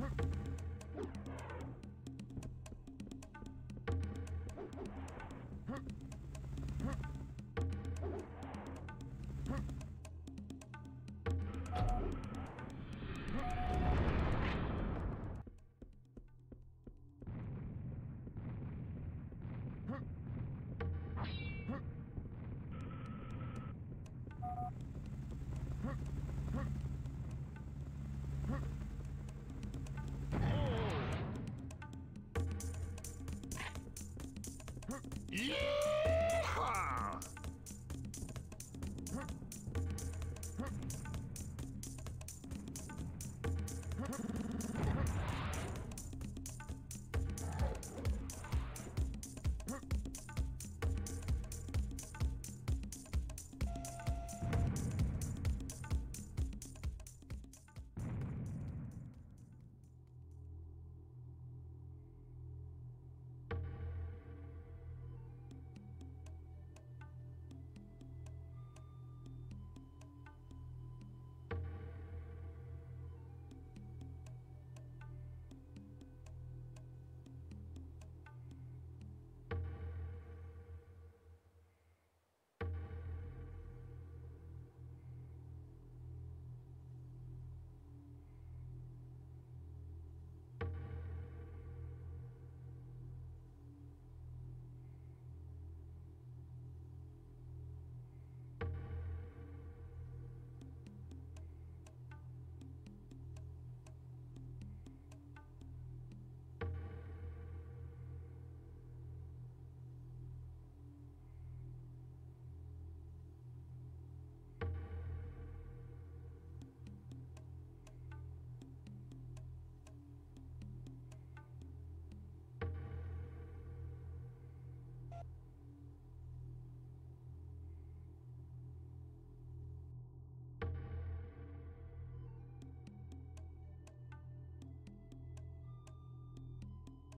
Huh?